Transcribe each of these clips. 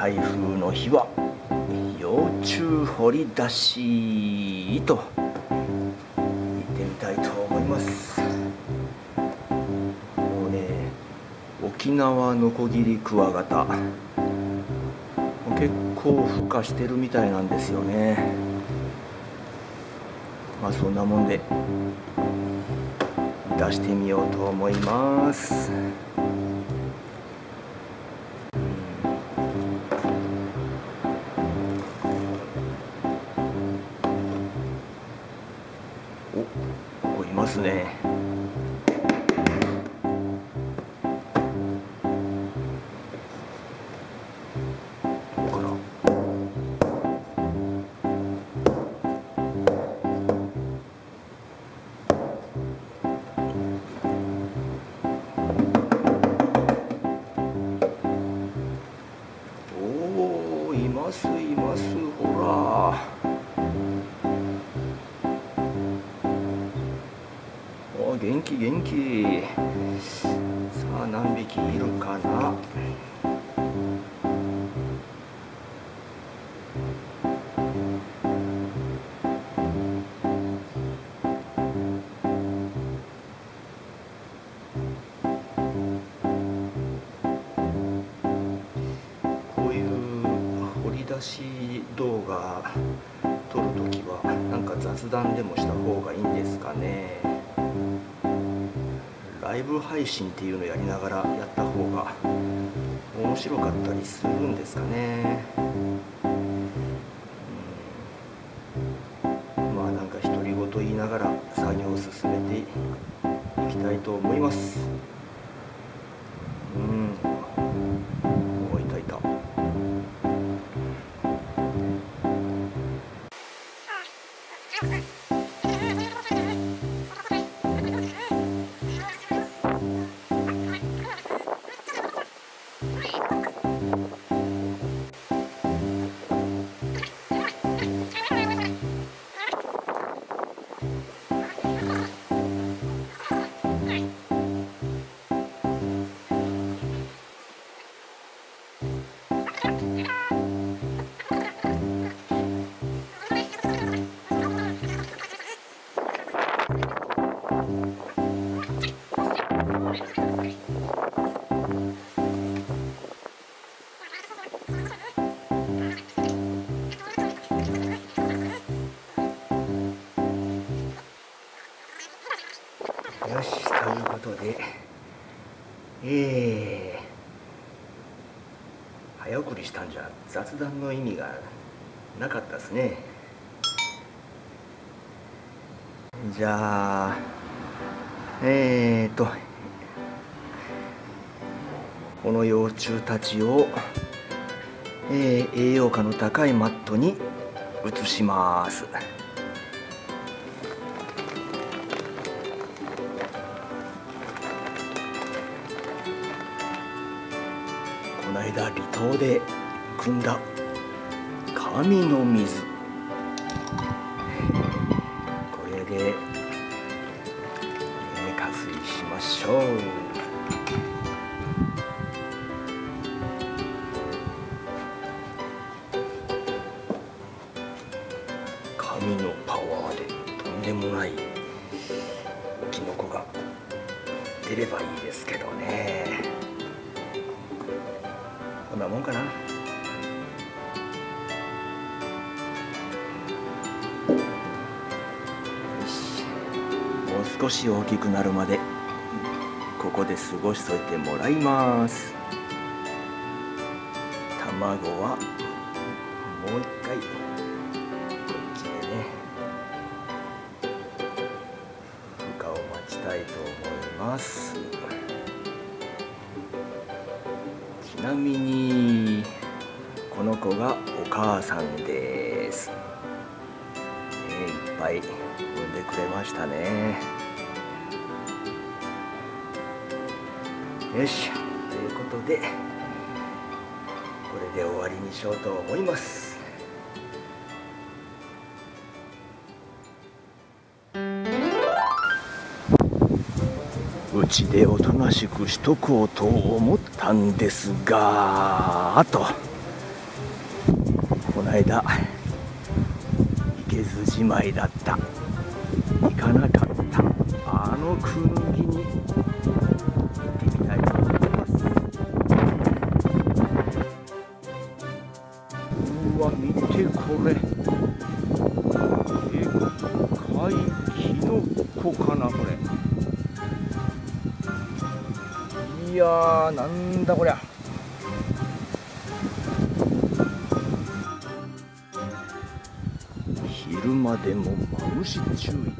台風の日は幼虫掘り出しと行ってみたいと思います。もうね沖縄のこぎりクワガタ結構孵化してるみたいなんですよね。まあそんなもんで出してみようと思います。ますね。おおいますいます。元気。さあ何匹いるかな？こういう掘り出し動画撮るときはなんか雑談でもした方がいいんですかね？ライブ配信っていうのをやりながらやった方が面白かったりするんですかね、早送りしたんじゃ雑談の意味がなかったですね。じゃあえーとこの幼虫たちを、えー、栄養価の高いマットに移します。この間離島で汲んだ神の水。これで、ね加水しましょう。なもんかな。もう少し大きくなるまでここで過ごしといてもらいます。卵はみにこの子がお母さんです、えー、いっぱい産んでくれましたね。よし。ということでこれで終わりにしようと思います。うちでおとなしくしとこうと思ったんですがとこの間行けずじまいだった。行かなかった。あのクヌギに行ってみたいと思います。うわ見てこれ。いやーなんだこりゃ。昼間でもマムシ注意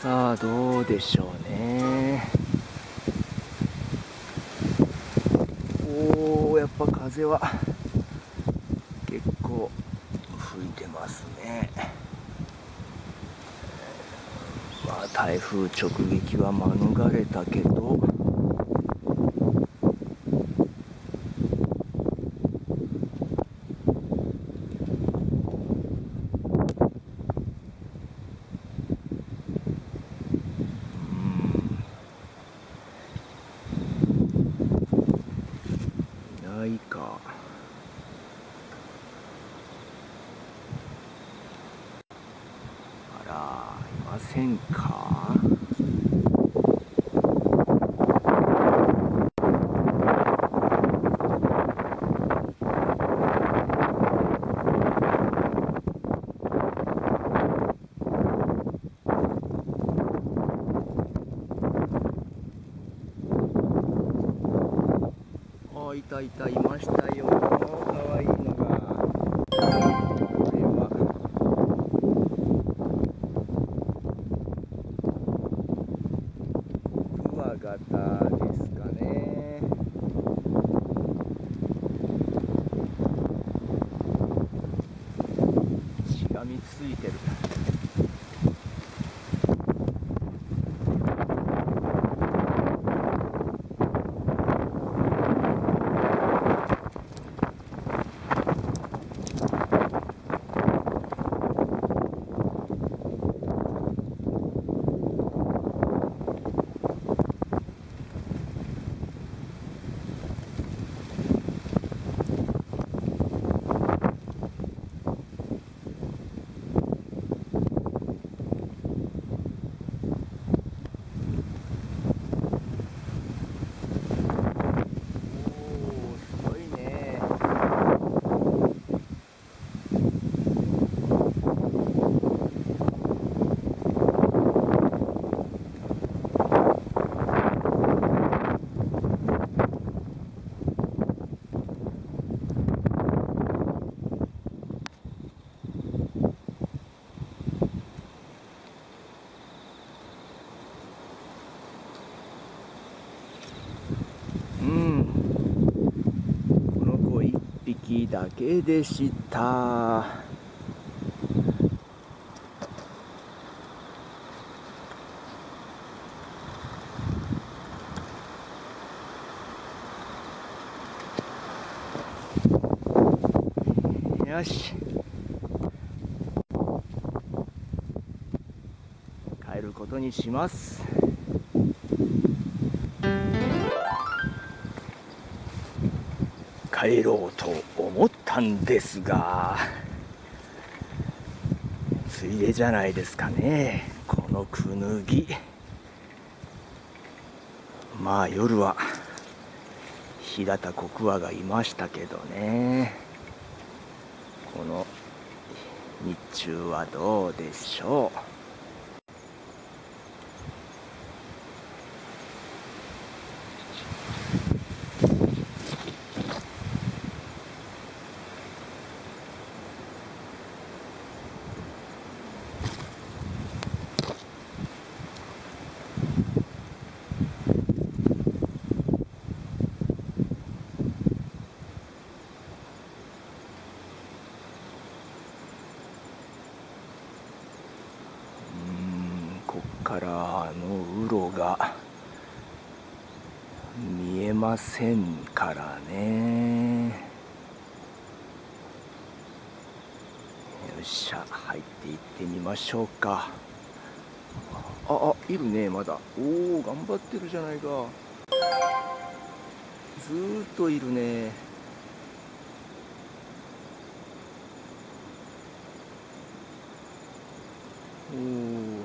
さあどうでしょうねおおやっぱ風は結構吹いてますね。まあ台風直撃は免れたけどうんないか。あらいませんかあいたいたいましたよ。可愛いいのがこれはクワガタですかねしがみついてるおーすごいねうんこの子一匹だけでした。よし。帰ることにします。帰ろうと思ったんですがついでじゃないですかねこのクヌギまあ夜は平田コクワがいましたけどね。この日中はどうでしょう。からあのウロが見えませんからね。よっしゃ入っていってみましょうか。ああいるねまだ。おお頑張ってるじゃないか。ずーっといるね。おお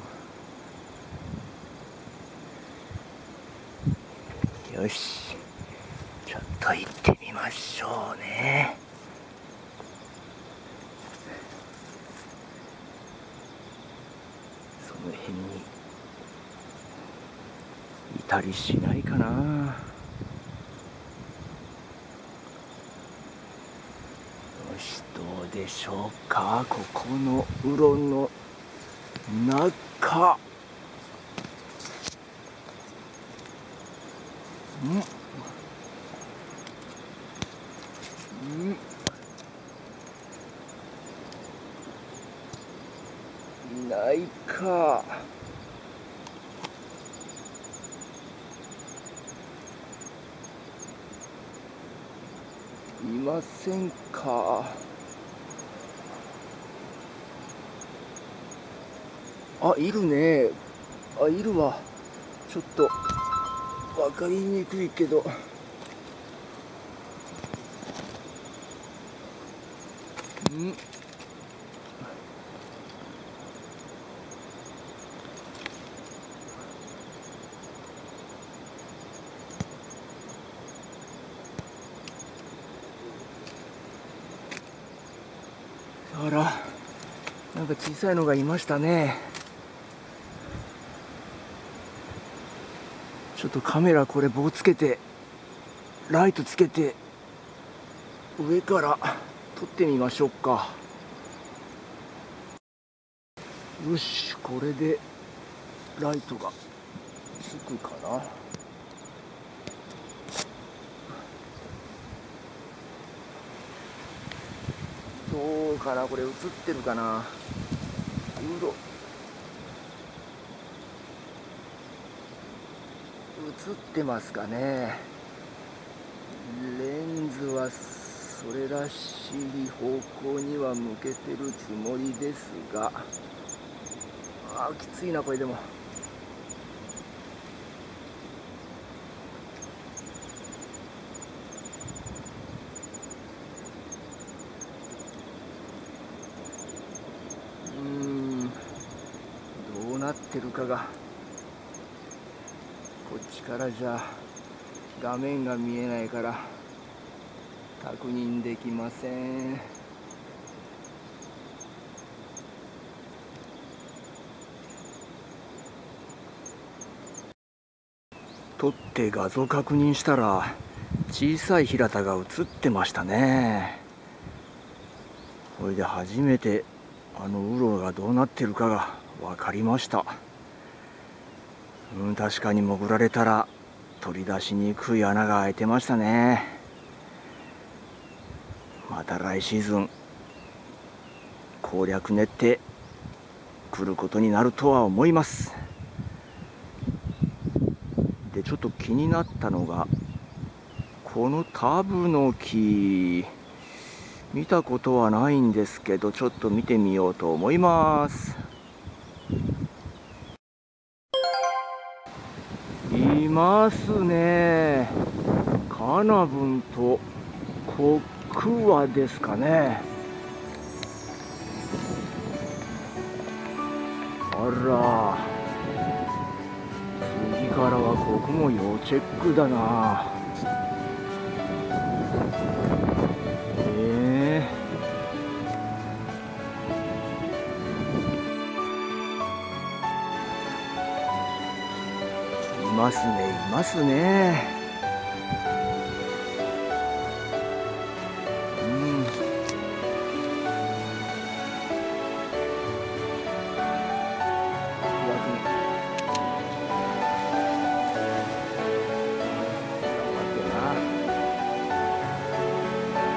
よし。ちょっと行ってみましょうね。その辺にいたりしないかな。よしどうでしょうか。ここのうろの中。うん。うんいないか。いませんか。あいるね。あいるわ。ちょっと。分かりにくいけど。ん。あら。なんか小さいのがいましたねちょっとカメラこれ棒つけてライトつけて上から撮ってみましょうか。よしこれでライトがつくかな。どうかなこれ映ってるかな。うろってますかね。レンズはそれらしい方向には向けてるつもりですが。あーきついなこれでも。うん。どうなってるかが。からじゃ画面が見えないから確認できません。撮って画像確認したら小さい平田が映ってましたね。これで初めてあのウロがどうなってるかが分かりました。うん確かに潜られたら取り出しにくい穴が開いてましたね。また来シーズン攻略練ってくることになるとは思います。でちょっと気になったのがこのタブの木見たことはないんですけどちょっと見てみようと思います。ますね。カナブンとコクワですかね。あら。次からはここも要チェックだな。ええ。いますね。ますね。うん。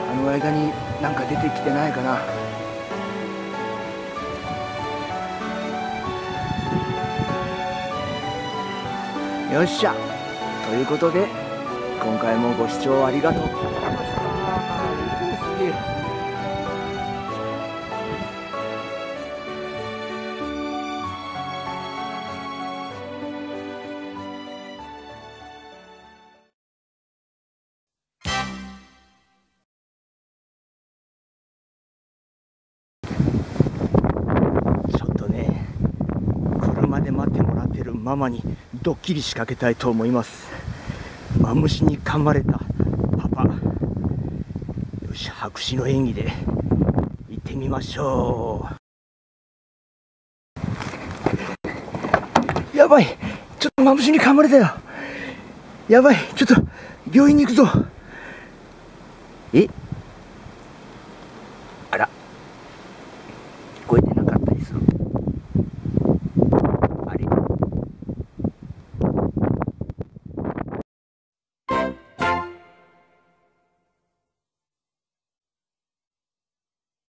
あの間になん。か出てきてないかなよっしゃということで今回もご視聴ありがとうございました。ママにドッキリ仕掛けたいと思いますマムシに噛まれた。パパ。よし白紙の演技で。行ってみましょう。やばい。ちょっとマムシに噛まれたよ。やばい。ちょっと病院に行くぞ。え？